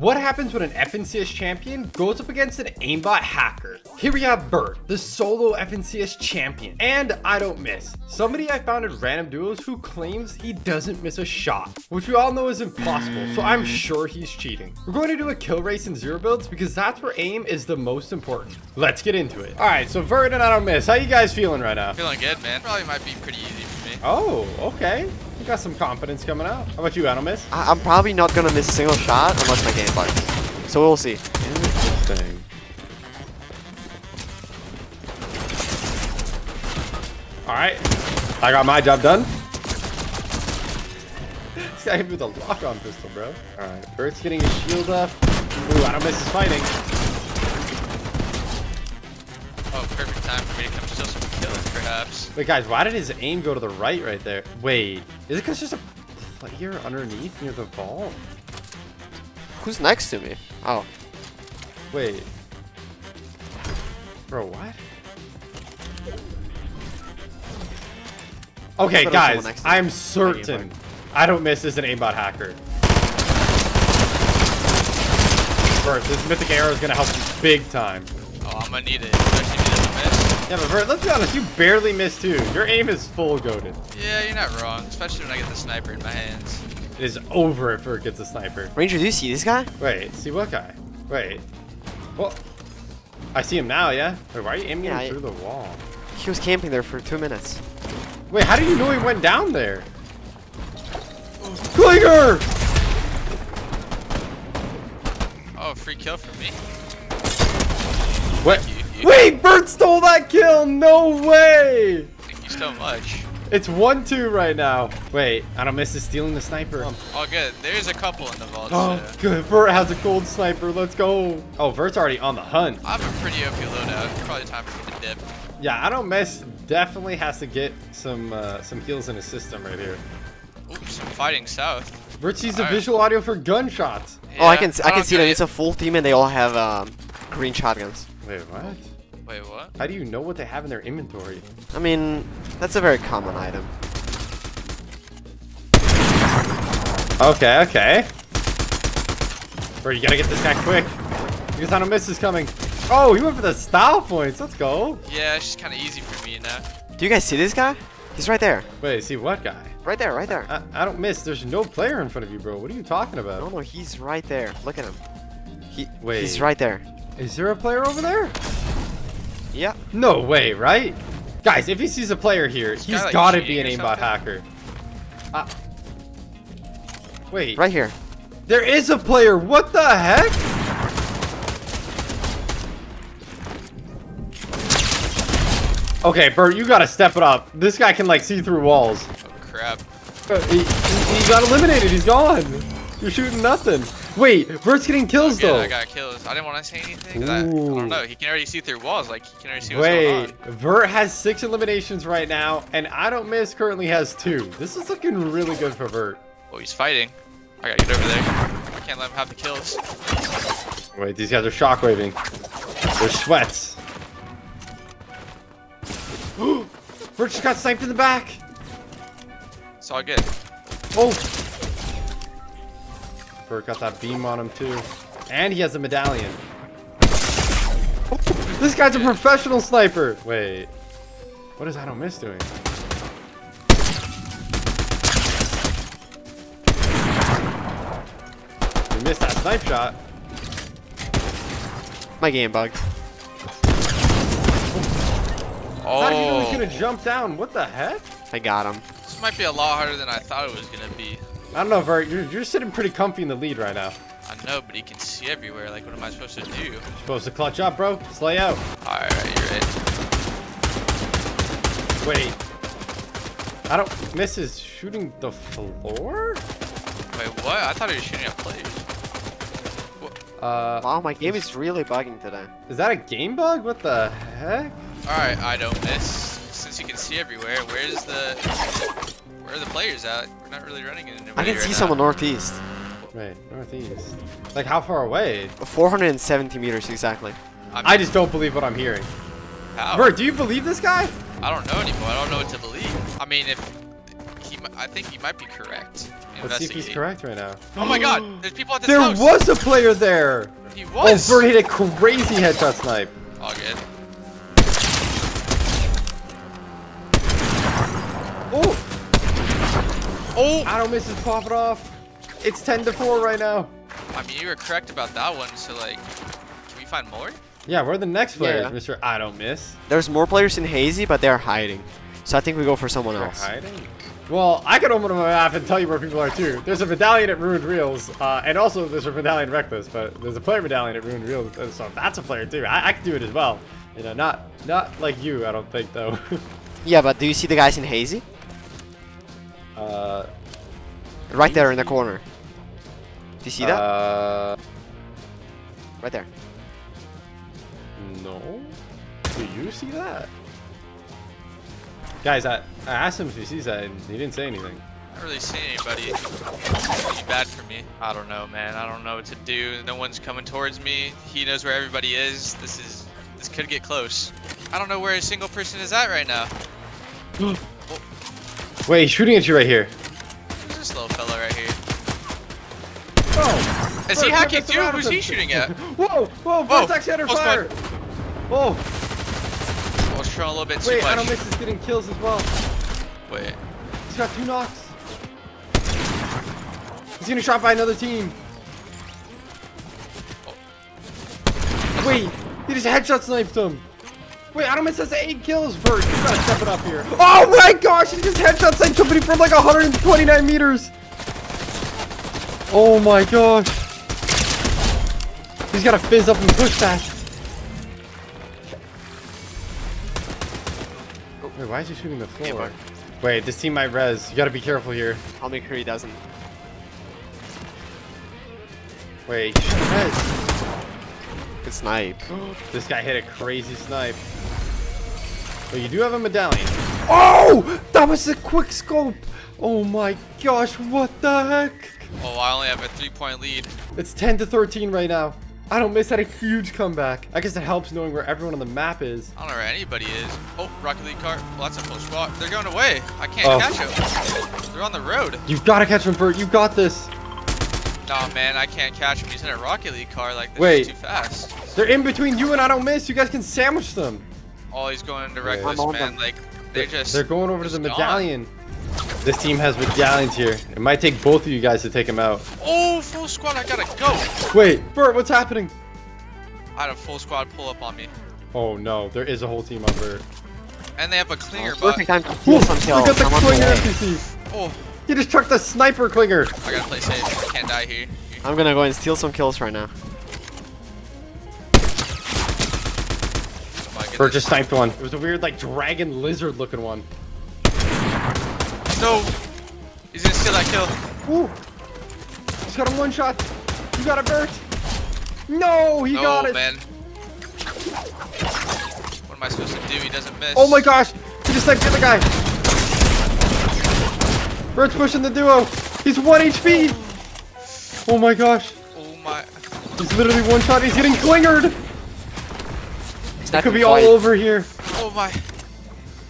What happens when an FNCS champion goes up against an aimbot hacker? Here we have Bert, the solo FNCS champion, and I don't miss. Somebody I found in random duos who claims he doesn't miss a shot, which we all know is impossible, so I'm sure he's cheating. We're going to do a kill race in zero builds because that's where aim is the most important. Let's get into it. All right, so Vert and I don't miss. How you guys feeling right now? Feeling good, man. Probably might be pretty easy for me. Oh, okay. You got some confidence coming out. How about you, Animus? I I'm probably not gonna miss a single shot unless my game bugs. So we'll see. Interesting. Alright. I got my job done. this guy hit me with a lock-on pistol, bro. Alright. Bert's getting his shield up. Ooh, I don't miss his fighting. Oh, perfect time for me to come steal some kills, perhaps. Wait, guys, why did his aim go to the right right there? Wait, is it because there's a player underneath near the vault? Who's next to me? Oh, Wait. Bro, what? Okay, thought it was someone guys, next to me. I'm certain I don't miss as an aimbot hacker. Bert, this mythic arrow is gonna help you big time. Oh, I'm gonna need it, especially if he doesn't miss. Yeah, but Bert, let's be honest, you barely missed too. Your aim is full goaded. Yeah, you're not wrong, especially when I get the sniper in my hands. It is over if Bert gets a sniper. Ranger, do you see this guy? Wait, see what guy? Wait. Well, I see him now, yeah? Wait, why are you aiming Yeah, him I- through the wall? He was camping there for two minutes. Wait, how do you know he went down there? Clinger! Oh, free kill for me. What? You, you, Wait, Bert stole that kill! No way! Thank you so much. It's 1-2 right now. Wait, I don't miss is stealing the sniper. All good. There's a couple in the vault. Oh, so good. Vert has a gold sniper. Let's go. Oh, Vert's already on the hunt. I have a pretty OP loadout. Probably time for me to dip. Yeah, I don't miss. Definitely has to get some uh, some heals in his system right here. Oops, I'm fighting south. Vert sees the Alright. visual audio for gunshots. oh, I can I, can don't see that it. it's a full team and they all have um, green shotguns. Wait, what? Wait, what? How do you know what they have in their inventory? I mean, that's a very common item. Okay, okay. Bro, you gotta get this guy quick. Because I don't miss is coming. Oh, he went for the style points. Let's go. Yeah, it's just kind of easy for me now. Do you guys see this guy? He's right there. Wait, see what guy? Right there, right there. I, I don't miss. There's no player in front of you, bro. What are you talking about? No, no, he's right there. Look at him. He, wait. He's right there. Is there a player over there? Yeah. No way, right? Guys, if he sees a player here, he's like, gotta be an aimbot hacker. Uh, wait. Right here. There is a player. What the heck? Okay, Bert, you gotta step it up. This guy can like see through walls. Oh crap. Uh, He, he, he got eliminated. He's gone. You're shooting nothing. Wait, Bert's getting kills Good, though. I got kills. I didn't want to say anything. I, I don't know. He can already see through walls. Like he can already see what's going Wait, on. Vert has six eliminations right now, and I don't miss currently has two. This is looking really good for Vert. Oh, he's fighting. I gotta get over there. I can't let him have the kills. Wait, these guys are shockwaving. They're sweats. Vert just got sniped in the back. It's all good. Oh. Vert got that beam on him too. And he has a medallion. Oh, this guy's a professional sniper. Wait. What is I don't miss doing? We missed that snipe shot. My game bug. Oh, How did you know he's gonna oh. jump down? What the heck? I got him. this might be a lot harder than I thought it was gonna be. I don't know, Vert. You're, you're sitting pretty comfy in the lead right now. I know, but he can see everywhere. Like, what am I supposed to do? Supposed to clutch up, bro. Slay out. All right, you're right. Wait. I don't miss his shooting the floor? Wait, what? I thought he was shooting at players. Uh, Wow, my game is really bugging today. is that a game bug? What the heck? All right, I don't miss. Since you can see everywhere, where's the where are the players at? We're not really running into anybody I can right see now. someone northeast. Right, northeast. Like how far away? 470 meters exactly. I'm, I just don't believe what I'm hearing. how? Bert, do you believe this guy? I don't know anymore. I don't know what to believe. I mean, if he I think he might be correct. Let's see if he's correct right now. Oh my god, there's people at this There house. was a player there. He was. Oh, was. Bert hit a crazy headshot snipe. All good. Oh, I don't miss his popping off. It's 10 to 4 right now. I mean you were correct about that one. So like, can we find more? Yeah, we're the next players, Yeah. Mr. I don't miss. There's more players in Hazy, but they're hiding. So I think we go for someone They're else. hiding. Well, I can open up my map and tell you where people are too. There's a medallion at Ruined Reels, uh, and also there's a medallion Reckless, but there's a player medallion at Ruined Reels, so that's a player too. I, I can do it as well. You know, not not like you, I don't think though. Yeah, but do you see the guys in Hazy? Uh, Right there in the corner. Do you see that? Uh, right there. no. Do you see that? Guys, I, I asked him if he sees that, and he didn't say anything. I don't really see anybody. Pretty bad for me. I don't know, man. I don't know what to do. No one's coming towards me. He knows where everybody is. This is this could get close. I don't know where a single person is at right now. Wait, he's shooting at you right here. Who's this little fella right here? Oh! Is he hacking too? Who's he shooting at? Whoa! Whoa! Bert's actually under Close fire! one. Oh! I was trying a little bit too Wait, much. I don't miss is getting kills as well. Wait. He's got two knocks. He's getting shot by another team. Oh. Wait, he just headshot sniped him. Wait, I don't miss has eight kills. Vert, you gotta step it up here. Oh my gosh, he just headshot sniped somebody from like 129 meters. Oh my gosh. He's gotta fizz up and push that. Oh, wait, why is he shooting the floor? Wait, this team might res. You gotta be careful here. I'll make sure he doesn't. Wait, he should res. Good snipe. This guy hit a crazy snipe. But you do have a medallion. Oh! That was a quick scope! Oh my gosh, what the heck? Oh, I only have a three-point lead. It's 10 to 13 right now. I don't miss had a huge comeback. I guess it helps knowing where everyone on the map is. I don't know where anybody is. Oh, Rocket League car. Well, that's a full squad. They're going away. I can't Oh. catch them. They're on the road. You've got to catch them, Bert. You got this. Nah, man, I can't catch him. He's in a Rocket League car. Like, this Wait. is too fast. They're in between you and I don't miss. You guys can sandwich them. Oh, he's going into reckless, I'm on man. them. Like, they just. They're going over to the just gone. medallion. This team has medallions here. It might take both of you guys to take him out. Oh, full squad. I gotta go. Wait, Bert, what's happening? I had a full squad pull up on me. Oh no, there is a whole team on Bert. And they have a clinger, Oh, but. perfect time to steal some Look at the I'm clinger way. NPC. Oh, He just chucked the sniper clinger. I gotta play safe. I can't die here. I'm gonna go and steal some kills right now. Oh my Bert goodness. just sniped one. It was a weird, like, dragon lizard looking one. No! He's gonna steal that kill. Ooh. He's got a one shot. You got it, Bert. No, he no, got it. man. What am I supposed to do? He doesn't miss. Oh my gosh. He just sniped the other guy. Bert's pushing the duo. He's 1 HP. Oh. oh my gosh. Oh my. He's literally one shot. He's getting clingered. It Sniping could be all over here. Oh my.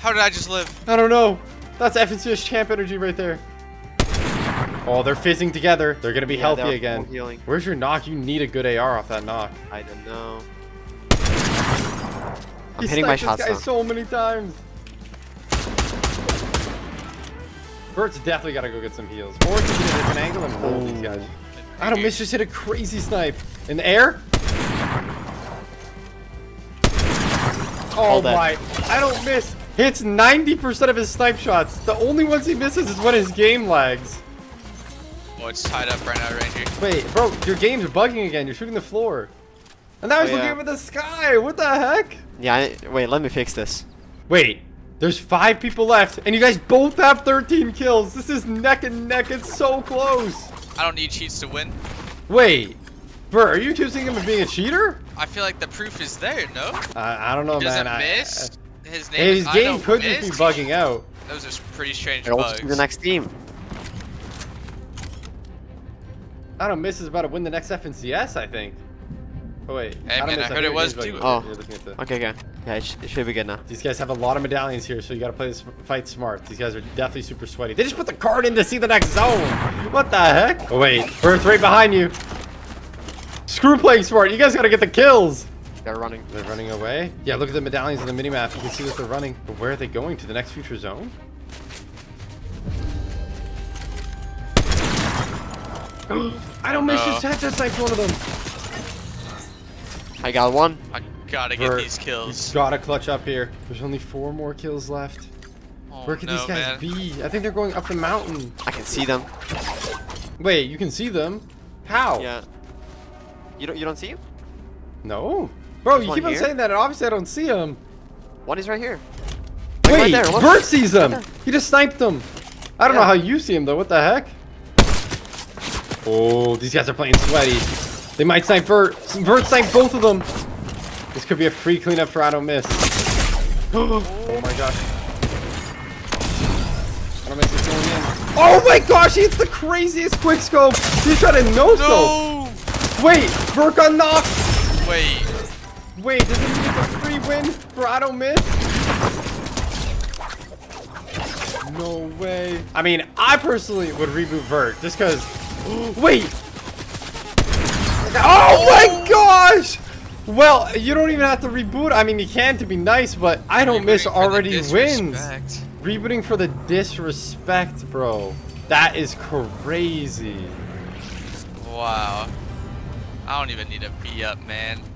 How did I just live? I don't know. That's FNCS champ energy right there. Oh, they're fizzing together. They're gonna be Yeah, healthy again. healing. Where's your knock? You need a good AR off that knock. I don't know. I'm He hitting my sniped shots this guy now. so many times. Bert's definitely gotta go get some heals. Or he can get a different angle and hold these guys. I don't miss just hit a crazy snipe. In the air? Oh All my. I don't miss. Hits 90% of his snipe shots. The only ones he misses is when his game lags. Oh, it's tied up right now, Ranger. Wait, bro, your game's bugging again. You're shooting the floor. And now he's Oh, looking yeah. up at the sky. What the heck? Yeah, I, wait, let me fix this. Wait, there's five people left, and you guys both have 13 kills. This is neck and neck. It's so close. I don't need cheats to win. Wait, Bert, are you accusing him of being a cheater? I feel like the proof is there, no? I, I don't know, He doesn't man. I- miss. His name his is game could miss. just be bugging out. Those are pretty strange It'll bugs. just be the next team. I don't miss is about to win the next FNCS, I think. Oh wait. Hey, Adam man, is- I heard think it was he's looking- too. Oh. you're looking at the- Okay, okay. Yeah, it, sh it should be good now. These guys have a lot of medallions here, so you gotta play this fight smart. These guys are definitely super sweaty. They just put the card in to see the next zone. What the heck? Oh wait, Birth right behind you. Screw playing smart. You guys gotta get the kills. They're running. They're running away. Yeah, look at the medallions on the minimap. You can see that they're running. But where are they going? To the next future zone? I don't miss no. just headshot sniped one of them. I got one. I gotta get Vert, these kills. Gotta clutch up here. There's only four more kills left. Oh, Where could no, these guys man. be? I think they're going up the mountain. I can see them. Wait, you can see them? How? Yeah. You don't you don't see him? No. Bro, There's you keep on here? saying that, and obviously I don't see him. One is right here. Like, right Wait, there, look. Bert sees them. Right. He just sniped them. I don't know how you see him though. What the heck? Oh, these guys are playing sweaty. They might snipe Bert. Bert sniped both of them. This could be a free cleanup for I don't miss. oh my gosh. I don't miss is going in. Oh my gosh, he hits the craziest quick scope. He's trying to no scope. No! Wait, Bert got knocked. Wait. Wait, does this mean it's a free win for I don't miss? No way. I mean, I personally would reboot Vert just because. Wait. Oh my oh! gosh! Well, you don't even have to reboot. I mean, you can to be nice, but I don't miss Rebooting the already wins. Rebooting for the disrespect, bro. That is crazy. Wow. I don't even need a B up, man.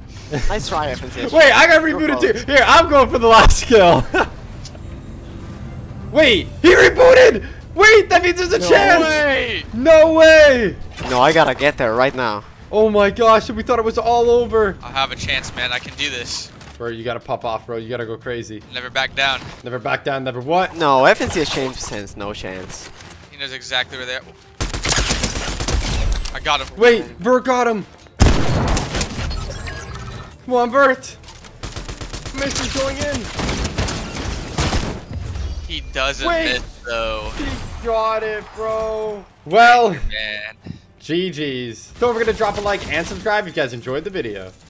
Nice try, FNCS. Wait, I got rebooted close. too. Here, I'm going for the last kill. Wait, he rebooted! Wait, that means there's a chance! No way. No way! No, I gotta get there right now. Oh my gosh, we thought it was all over. I have a chance, man. I can do this. Bro, you gotta pop off, bro. You gotta go crazy. Never back down. Never back down, never what? No, FNCS changed since no chance. He knows exactly where they're. I got him. Wait, Vert got him. Come on, Vert. Mission's going in. He doesn't Wait. miss though. He got it, bro. Well, Man. GG's. Don't forget to drop a like and subscribe if you guys enjoyed the video.